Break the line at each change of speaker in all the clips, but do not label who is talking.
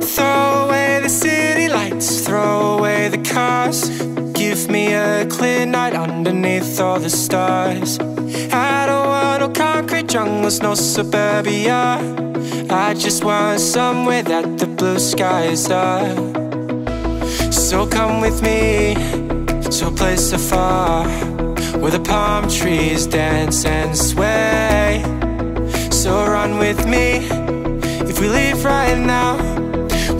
Throw away the city lights, throw away the cars. Give me a clear night underneath all the stars. I don't want no concrete jungles, no suburbia. I just want somewhere that the blue skies are. So come with me to a place afar where the palm trees dance and sway. So run with me if we leave right now,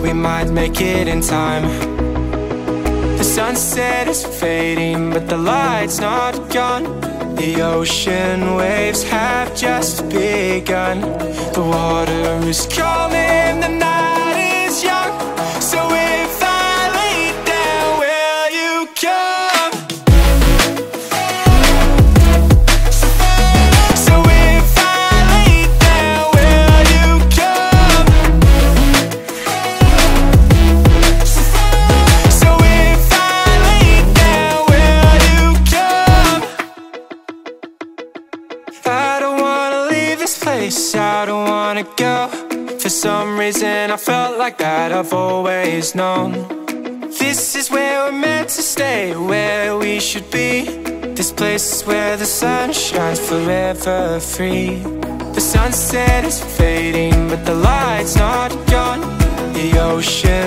we might make it in time. The sunset is fading, but the light's not gone. The ocean waves have just begun. The water is calling, the night place I don't wanna go. For some reason I felt like that I've always known. This is where we're meant to stay Where we should be. This place is where the sun shines forever free. The sunset is fading But the light's not gone. The ocean